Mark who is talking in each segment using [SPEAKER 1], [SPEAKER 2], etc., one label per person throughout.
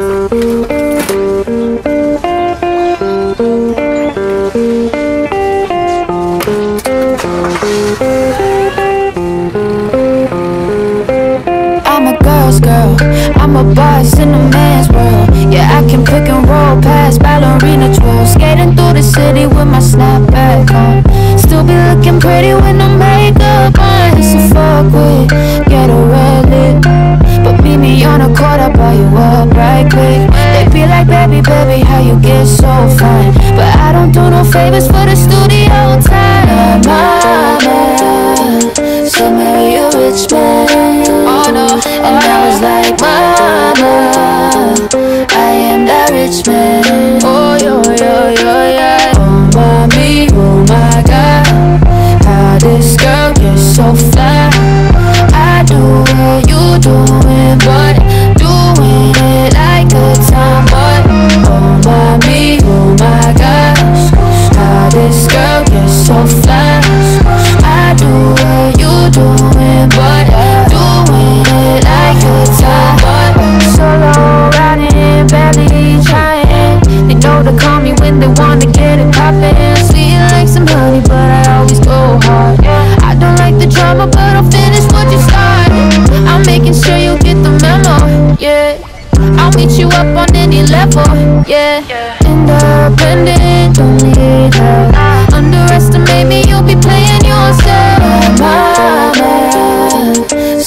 [SPEAKER 1] I'm a girl's girl, I'm a boss in a man's world. Yeah, I can pick and roll past ballerina twirl. Skating through the city with my snapback on. Still be looking pretty with no makeup on. A fuck with,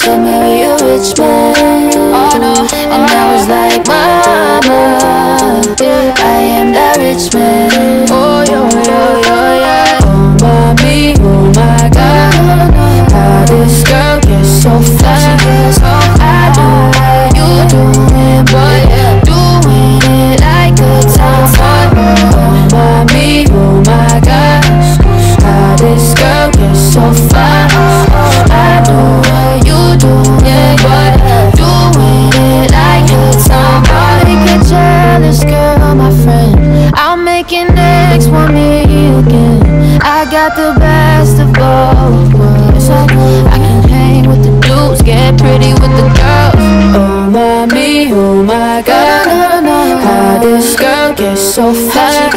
[SPEAKER 1] a rich man. Oh no, and I was like, Mama, I am that rich man. Oh, my god, how this girl gets so fly.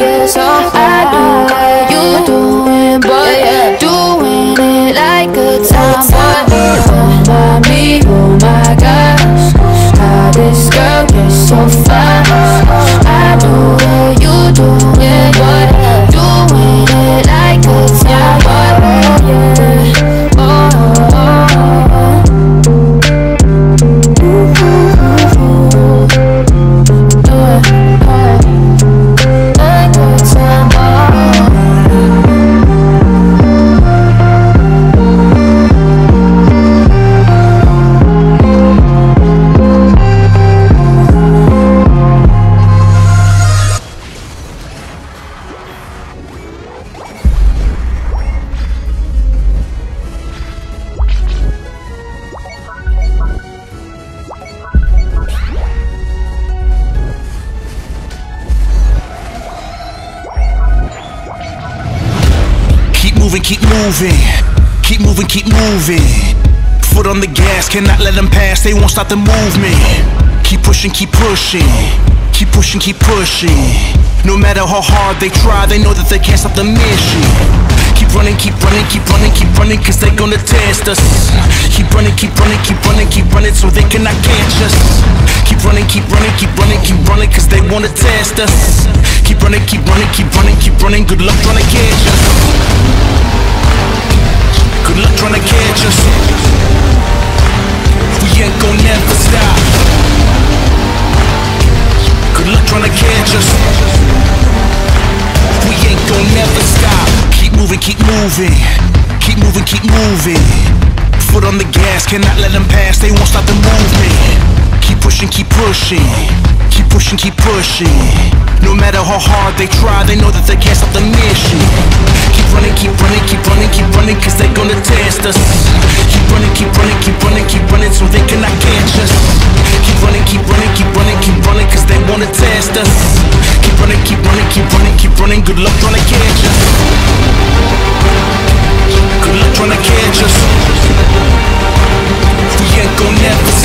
[SPEAKER 1] I do what you doing, but doing it like a tomboy. Oh mommy, oh my gosh, how this girl gets so fly.
[SPEAKER 2] Moving, keep moving. Keep moving, keep moving. Foot on the gas, cannot let them pass. They won't stop the movement. Keep pushing, keep pushing. Keep pushing, keep pushing. No matter how hard they try, they know that they can't stop the mission. Keep running, keep running, keep running, keep running, cause they gonna test us. Keep running, keep running, keep running, keep running, so they cannot catch us. Keep running, keep running, keep running, keep running, cause they wanna test us. Keep running, keep running, keep running, keep running, good luck trying to catch us. Good luck trying to catch us. We ain't gon' never stop. Good luck trying to catch us. We ain't gon' never stop. Keep moving, keep moving. Keep moving, keep moving. Foot on the gas, cannot let them pass. They won't stop the movement. Keep pushing, keep pushing. Keep pushing, keep pushing. No matter how hard they try, they know that they can't stop the mission. Running, keep running, keep running, keep running, cause they gonna test us. Keep running, keep running, keep running, keep running, so they cannot catch us. Keep running, keep running, keep running, keep running, cause they wanna test us. Keep running, keep running, keep running, keep running, good luck trying to catch us. Good luck trying to catch us. We ain't gon' never